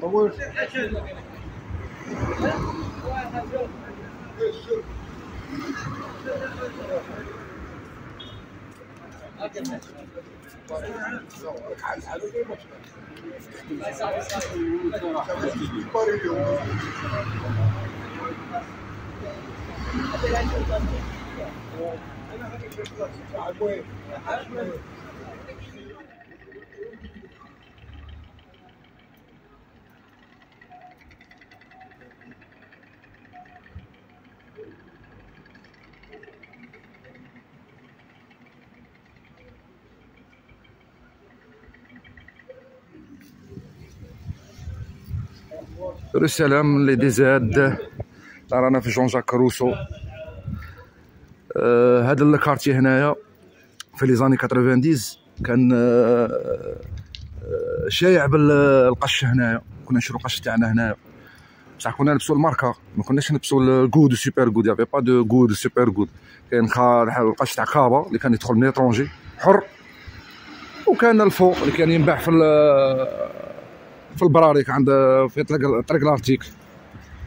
طول Thank you. مطولش السلام les DZ. رانا في جون جاك روسو آه هذا ال quartier هنايا في les années 90 كان آه آه شايع بالقش هنايا. كنا نشرو القش تاعنا هنايا. بصح كنا نلبسو الماركة ما كناش نلبسو ال good super good y avait pas de good super good كاين القش تاع كابا اللي كان يدخل من étranger حر. وكان ال faux اللي كان ينباع في في البراريك عند في طريق طريق الأرتيك.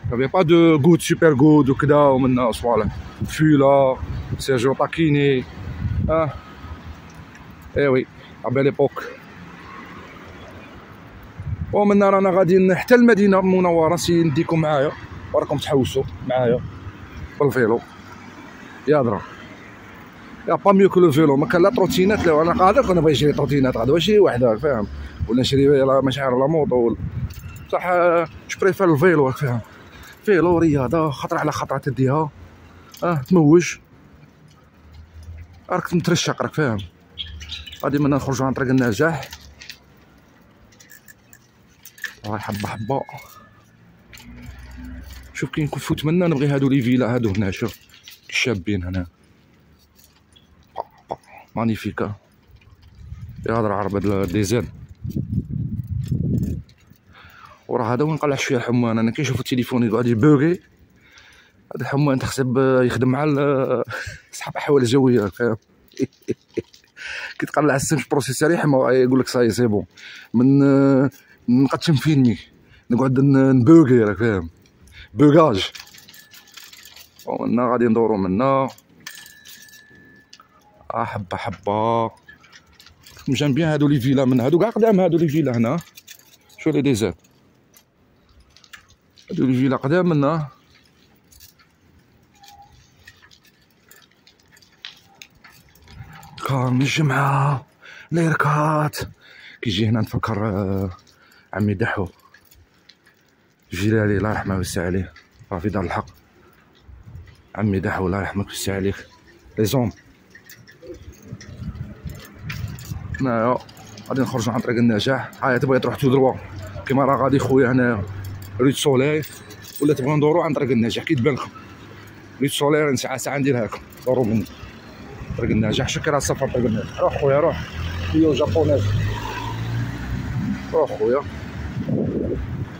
فيا با دو غود سوبر غود وكذا ومن صوالح فيلا سيرجيو طاكيني آه اي وي ابي ليبوك ومن رانا غاديين حتى المدينة المنوره سي نديكم معايا وراكم تحوسوا معايا بالفيلو يا درا يا با ميو كو لو فيلو ما كان لا تروتينات لا أنا قادر كنا بغي نشري تروتينات غادي نشري وحده فاهم ولا نشري مشاعر لا moto بصح je préfère ال vélo فاهم vélo رياضه خطره على خطره تديها. آه تموج. راك مترشق راك فاهم. غادي منا نخرجو عن طريق النجاح. راهي حبة حبة. شوف كي نفوت منا نبغي هادو les villas هادو هنا شوف. الشابين هنا. magnifique. يهضر عربة ديزل وراه هذا وين قلع شوية الحمان أنا كنشوف التليفون يقعد يبوغي هذا الحمان تحسب يخدم مع اصحاب الاحوال الجويه فاهم كي تقلع السمش processeur يحمى يقول لك ça y est c'est bon. من نقدشم فيني؟ نقعد نبوغي راك فاهم؟ بوغاج. ومنا غادي ندورو منا. آه حبة حبة. مجان بيان هادو لي فيلا من هادو كاع قدام هادو لي فيلا هنا. شو لي ديزير؟ هادو لي فيلا قدام منا. كان الجمعة ليركات. كيجي هنا نفكر آه عمي دحو. جلالي الله يرحمه ويوسع عليه. راه في دار الحق. عمي دحو الله يرحمه ويوسع عليه لي زوم. هنايا غادي نخرجو عن طريق النجاح. هاي تبغي تروح tout droit كيما راه غادي خويا هنايا. ريت سولاي ولا تبغيو ندورو عن طريق النجاح كي تبان لكم. ريت سولاي ساعه ساعة نديرها لكم. دورو من طريق النجاح. شكرا السفر طريق النجاح. روح خويا روح. كيو جابونيز روح خويا.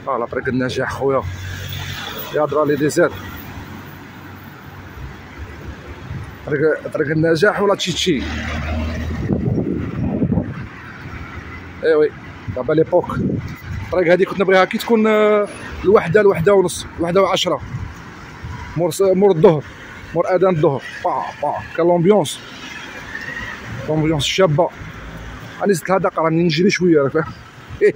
على طريق النجاح خويا. يا درا لي ديزير طريق طريق النجاح ولا تشيتشي ايوي دابا ليبوك الطريق هذه كنت نبغيها كي تكون الوحدة الوحدة ونص الوحدة وعشرة. مور مور الظهر مور آذان الظهر. با با كان لومبيونس l'ambiance شابه راني زدت الهداقة راني نجري شوية راك فاهم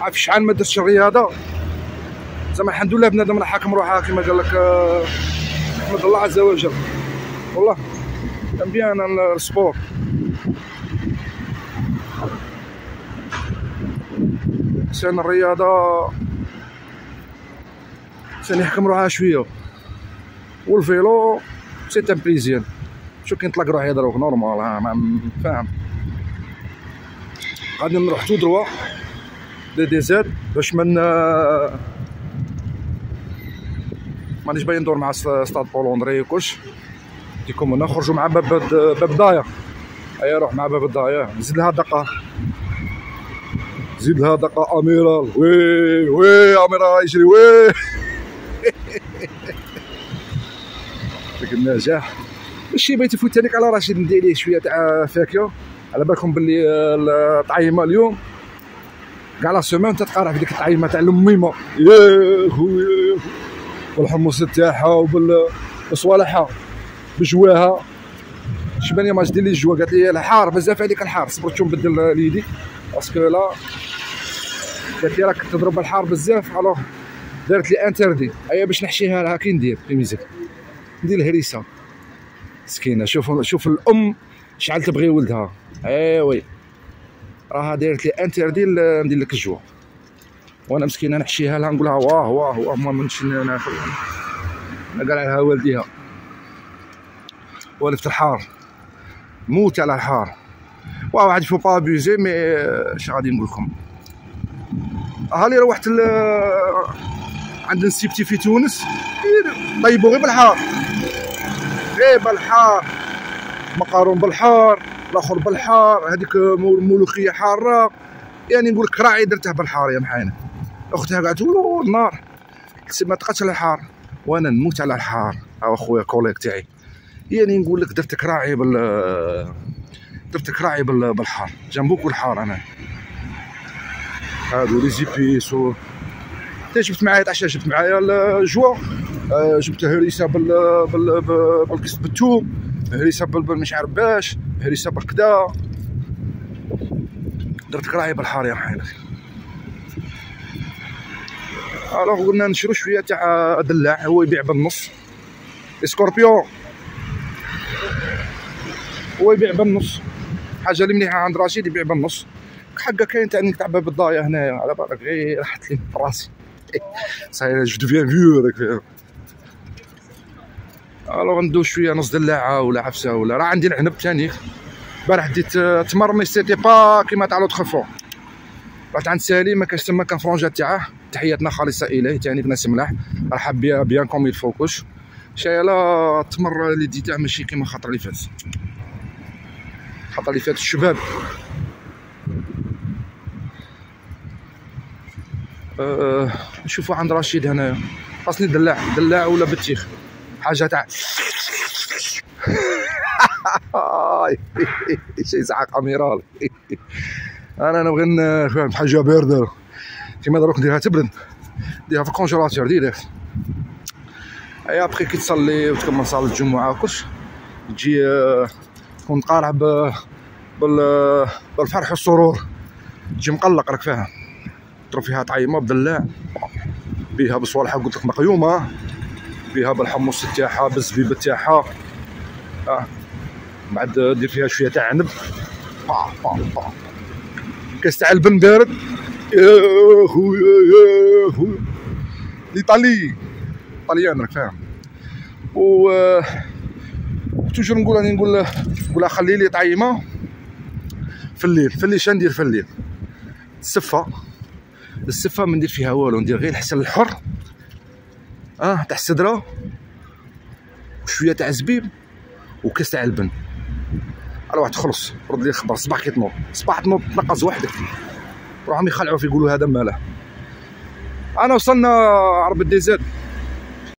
عارف شحال ما درتش الرياضه زعما الحمد لله بنادم راه حاكم روحها كما قال لك احمد الله عز وجل. والله كان bien ال sport. sain الرياضة. sain يحكم روحها شوية. وال vélo c'est un plaisir شو كنطلق روحي دروك؟ normal فاهم. غادي نروح tout droit. لي دي زاد باش من مانيش باين ندور مع ستاد بولوندري وكلش. ديكم هنا نخرجوا مع باب باب دايا ايا روح مع باب الدايا نزيد لها دقة. زيد لها دقة أميرال. oui oui أميرال يجري وي. داك النجاح ماشي بغيت يفوت عليك على رشيد ندير ليه شوية تاع فاكهه على بالكم باللي الطعيمة اليوم. كاع la semaine تتقارع في ديك الطعيمة تاع الميمه يا خويا والحمص تاعها وبالصوالحها بجواها شبان ما دير لي الجوا قالت لي الحار بزاف عليك الحار صبرت نبدل l'idée. parce que لا قالت لي راك تضرب الحار بزاف alors دارت لي interdit أيا باش نحشيها لها كي ندير؟ في ميزك. ندير الهريسة. مسكينه شوف شوف الأم شحال تبغي ولدها. eh oui راها دايرت لي interdit ندير لك الجوا. وأنا مسكينه نحشيها لها نقولها واه واه واه ما منش أنا قال عليها والديها ولفت الحار. موت على الحار. واه واحد فو با ابيزي مي اش غادي نقول لكم؟ هاني روحت عند نسيبتي في تونس طيبوا غير بالحار. غير بالحار. مقارون بالحار الآخر بالحار هذيك ملوخية حارة. يعني نقول لك راعي درته بالحار يا محاينة. أختها قاعدة تقول النار. ما تقاتش على الحار. وأنا نموت على الحار. أو أخويا كوليك تاعي. يعني نقول لك درتك راعي بال درتك راعي بالحار. جنبوك الحار أنا. هادو لي زيبيس و جبت معايا العشاء جبت معايا الجوا آه، جبت هريسة بال بال بالكست بالثوم هريسة بال مش عارف باش. هريسة بالكدا درت راعي بالحار يا محيلك alors قلنا نشرو شوية تاع دلاع هو يبيع بالنص. سكوربيون هو يبيع بالنص. حاجة اللي مليحة عند رشيد يبيع بالنص. حقا كاين تاع تاع باب الضايه هنايا على بالك غير راحت لي في راسي. ça y est je deviens vieux هذاك. alors ندوز شوية نص دلاعه ولا عفسة ولا راه عندي العنب ثاني البارح ديت تمر mais c'était pas كيما تاع l'autre fois رحت عند سالي ما كانش تما كان frangin تاعه. تحياتنا خالصة إليه ثاني بناس ملاح رحب bien bien comme il faut كوش شاي لا تمر اللي ديتها ماشي كيما الخطر اللي فات الخطر اللي فات الشباب. أه نشوفوا عند رشيد هنايا خاصني دلاع. دلاع ولا بطيخ؟ حاجة تاع شي يزعق أميرال. أنا نبغي حاجة باردة. كيما دروك نديرها تبرد. نديرها في ال congélateur direct. أي ابخي كي تصلي وتكمل صلاة الجمعة وكلش تجي تكون قارع بالفرح والسرور. تجي مقلق راك فاهم تضرب فيها طعيمه بدلاع بيها بصوالحها قلت لك مقيومه بيها بالحمص تاعها بالزبيب تاعها. آه. بعد دير فيها شوية تاع عنب. با با با كاس تاع البن بارد يا خويا يا خويا. الايطالي طليان راك فاهم. و toujours نقول راني نقول نقول خلي لي طعيمة. في الليل في الليل شندير في الليل؟ السفة. السفة ما ندير فيها والو ندير غير الحسن الحر. آه تاع السدره وشوية تاع زبيب وكاس تاع البن واحد تخلص رد لي الخبر. صباح كي تنوض صباح تنوض تنقص وحدك. راهم يخلعوا في يقولوا هذا ماله أنا وصلنا عرب الديزاد